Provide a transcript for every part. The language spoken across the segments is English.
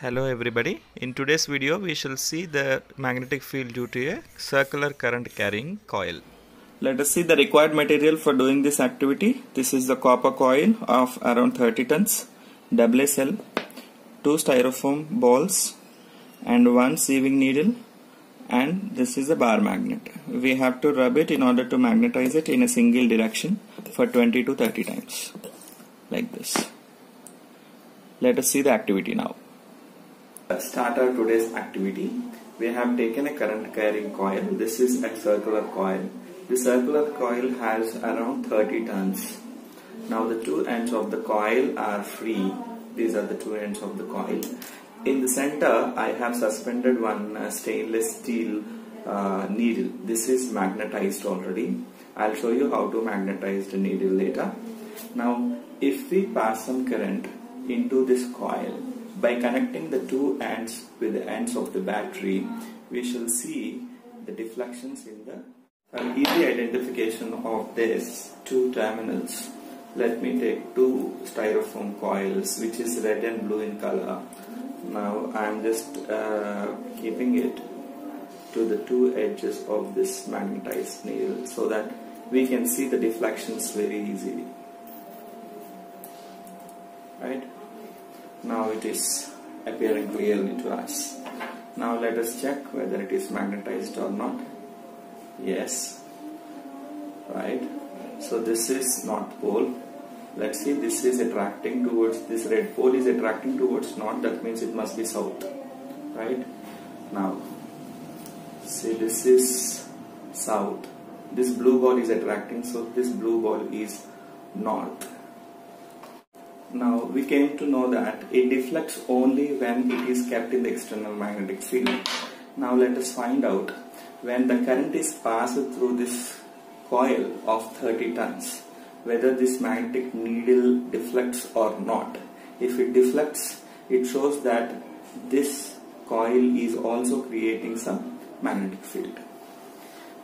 Hello everybody. In today's video we shall see the magnetic field due to a circular current carrying coil. Let us see the required material for doing this activity. This is the copper coil of around 30 tons, double cell, two styrofoam balls and one sieving needle and this is a bar magnet. We have to rub it in order to magnetize it in a single direction for 20 to 30 times like this. Let us see the activity now. Let's start our today's activity. We have taken a current carrying coil. This is a circular coil. The circular coil has around 30 turns. Now the two ends of the coil are free. These are the two ends of the coil. In the center I have suspended one uh, stainless steel uh, needle. This is magnetized already. I'll show you how to magnetize the needle later. Now if we pass some current into this coil by connecting the two ends with the ends of the battery we shall see the deflections in the for easy identification of this two terminals. Let me take two styrofoam coils which is red and blue in color. Now I am just uh, keeping it to the two edges of this magnetized needle so that we can see the deflections very easily. Right now it is appearing clearly to us. Now let us check whether it is magnetized or not. Yes. Right. So this is north pole. Let's see this is attracting towards this red pole is attracting towards north. That means it must be south. Right? Now see this is south. This blue ball is attracting so this blue ball is north now we came to know that it deflects only when it is kept in the external magnetic field. Now let us find out when the current is passed through this coil of 30 tons whether this magnetic needle deflects or not. If it deflects it shows that this coil is also creating some magnetic field.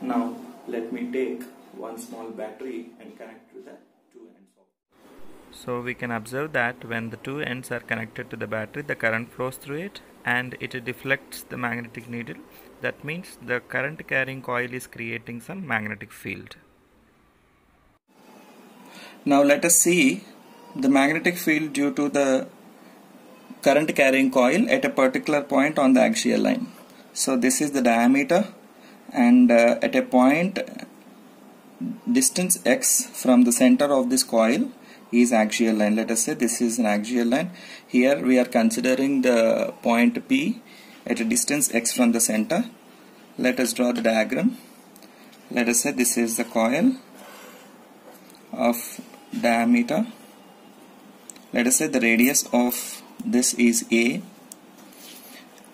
Now let me take one small battery and connect to that so we can observe that when the two ends are connected to the battery the current flows through it and it deflects the magnetic needle that means the current carrying coil is creating some magnetic field. Now let us see the magnetic field due to the current carrying coil at a particular point on the axial line. So this is the diameter and uh, at a point distance x from the center of this coil is axial line. Let us say this is an axial line. Here we are considering the point P at a distance x from the center. Let us draw the diagram. Let us say this is the coil of diameter. Let us say the radius of this is A.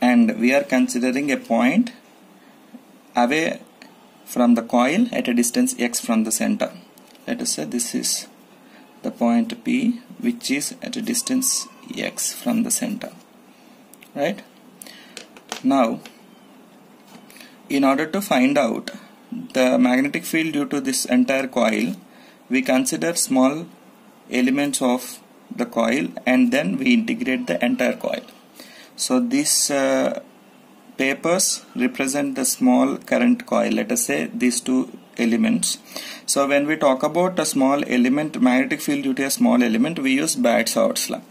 And we are considering a point away from the coil at a distance x from the center. Let us say this is the point P which is at a distance x from the center right? Now in order to find out the magnetic field due to this entire coil we consider small elements of the coil and then we integrate the entire coil. So these uh, papers represent the small current coil. Let us say these two elements. So when we talk about a small element magnetic field due to a small element we use Biot-Savart's law.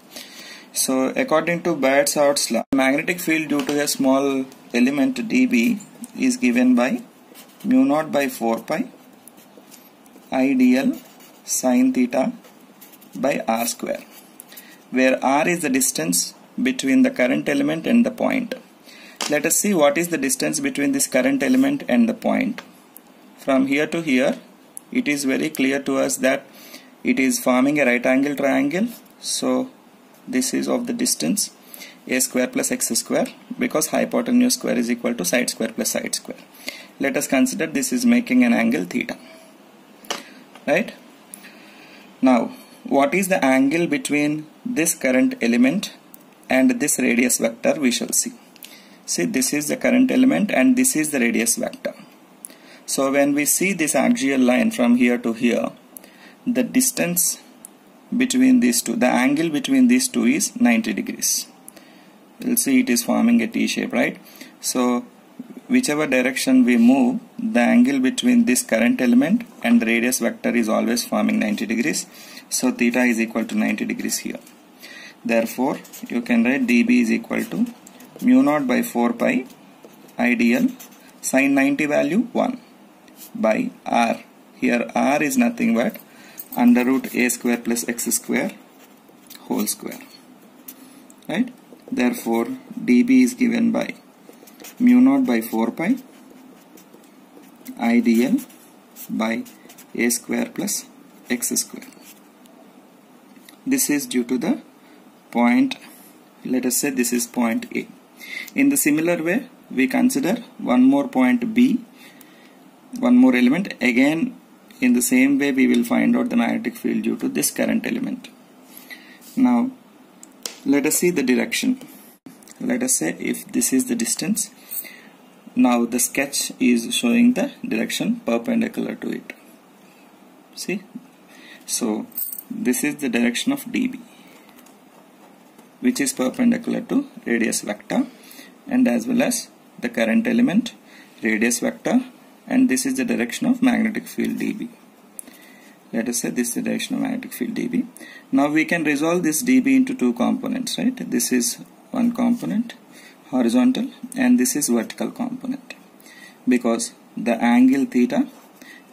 So according to Biot-Savart's law magnetic field due to a small element dB is given by mu naught by 4 pi I dl sine theta by r square where r is the distance between the current element and the point. Let us see what is the distance between this current element and the point from here to here it is very clear to us that it is forming a right angle triangle. So this is of the distance a square plus x square because hypotenuse square is equal to side square plus side square. Let us consider this is making an angle theta right? Now what is the angle between this current element and this radius vector we shall see. See this is the current element and this is the radius vector so when we see this axial line from here to here, the distance between these two, the angle between these two is 90 degrees. you'll see it is forming a T shape right? So whichever direction we move the angle between this current element and the radius vector is always forming 90 degrees. So theta is equal to 90 degrees here. Therefore you can write dB is equal to mu naught by 4 pi ideal sine 90 value 1 by r. Here r is nothing but under root a square plus x square whole square right? Therefore dB is given by mu naught by 4 pi idl by a square plus x square. This is due to the point let us say this is point A. In the similar way we consider one more point B one more element. Again in the same way we will find out the magnetic field due to this current element. Now let us see the direction. Let us say if this is the distance now the sketch is showing the direction perpendicular to it. See? So this is the direction of dB which is perpendicular to radius vector and as well as the current element radius vector and this is the direction of magnetic field dB let us say this is the direction of magnetic field dB now we can resolve this dB into two components right? This is one component horizontal and this is vertical component. Because the angle theta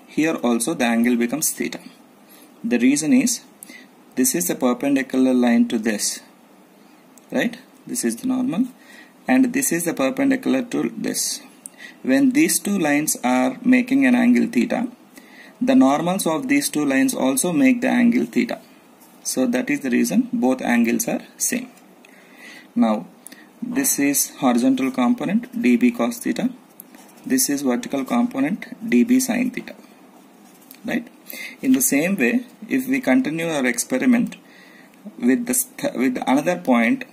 here also the angle becomes theta. The reason is this is the perpendicular line to this right? This is the normal. And this is the perpendicular to this when these two lines are making an angle theta the normals of these two lines also make the angle theta. So that is the reason both angles are same. Now this is horizontal component dB cos theta. This is vertical component dB sin theta. Right? In the same way if we continue our experiment with the with another point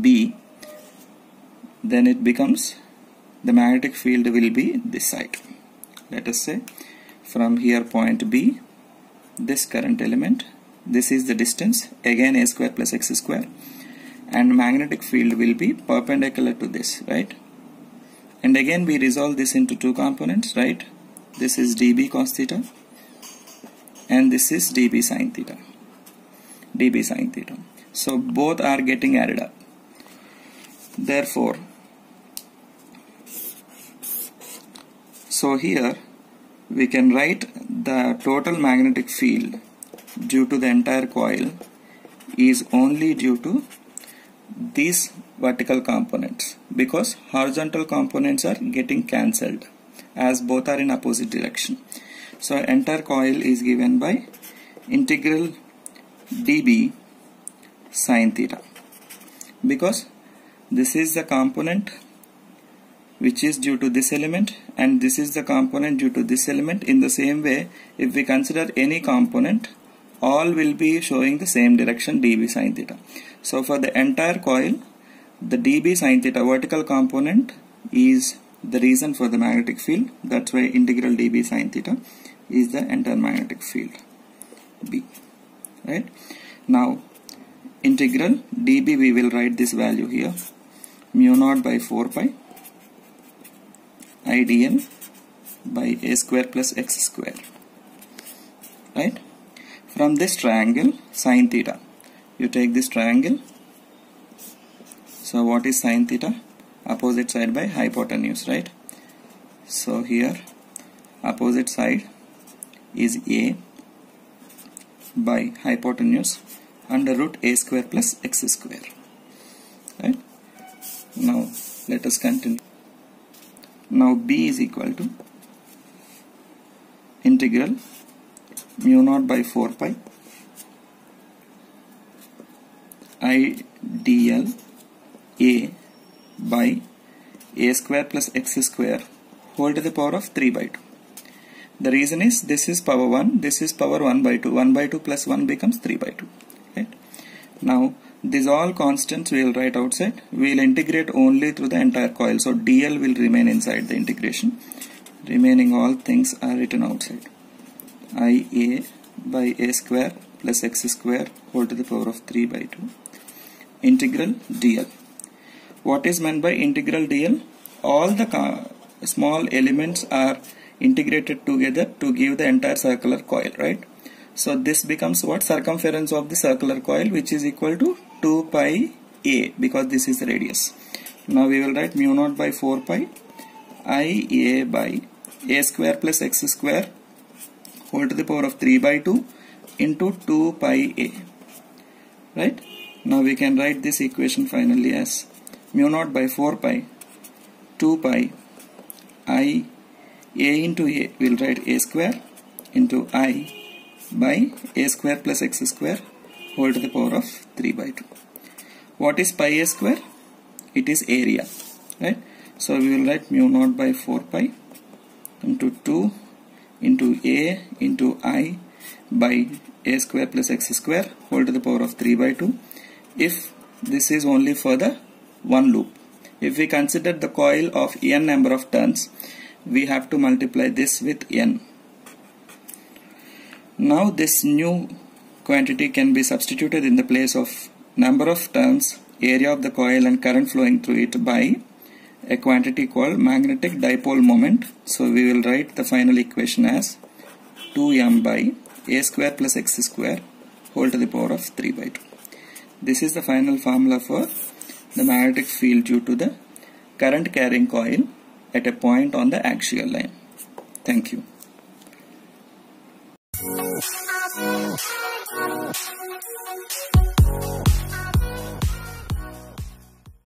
B then it becomes the magnetic field will be this side. Let us say from here point B this current element this is the distance again a square plus x square and magnetic field will be perpendicular to this right? And again we resolve this into two components right? This is dB cos theta and this is dB sin theta dB sin theta. So both are getting added up. Therefore so here we can write the total magnetic field due to the entire coil is only due to these vertical components because horizontal components are getting cancelled as both are in opposite direction. So entire coil is given by integral dB sin theta because this is the component which is due to this element and this is the component due to this element. In the same way if we consider any component all will be showing the same direction dB sin theta. So for the entire coil the dB sin theta vertical component is the reason for the magnetic field. That's why integral dB sin theta is the entire magnetic field B right? Now integral dB we will write this value here mu naught by 4 pi idn by a square plus x square right? From this triangle sine theta. You take this triangle. So what is sine theta? Opposite side by hypotenuse right? So here opposite side is a by hypotenuse under root a square plus x square right? Now let us continue now b is equal to integral mu naught by 4 pi i dl a by a square plus x square whole to the power of 3 by 2 the reason is this is power 1 this is power 1 by 2 1 by 2 plus 1 becomes 3 by 2 right? Now these all constants we will write outside. We will integrate only through the entire coil. So dl will remain inside the integration. Remaining all things are written outside. Ia by a square plus x square whole to the power of 3 by 2 integral dl. What is meant by integral dl? All the small elements are integrated together to give the entire circular coil right? So this becomes what? Circumference of the circular coil which is equal to 2 pi a because this is the radius. Now we will write mu naught by 4 pi i a by a square plus x square whole to the power of 3 by 2 into 2 pi a. Right? Now we can write this equation finally as mu naught by 4 pi 2 pi i a into a we'll write a square into i by a square plus x square whole to the power of 3 by 2 what is pi a square? It is area right? So we will write mu naught by 4 pi into 2 into a into i by a square plus x square whole to the power of 3 by 2 if this is only for the one loop if we consider the coil of n number of turns we have to multiply this with n. Now this new quantity can be substituted in the place of number of turns area of the coil and current flowing through it by a quantity called magnetic dipole moment so we will write the final equation as 2m by a square plus x square whole to the power of 3 by 2 this is the final formula for the magnetic field due to the current carrying coil at a point on the axial line. Thank you.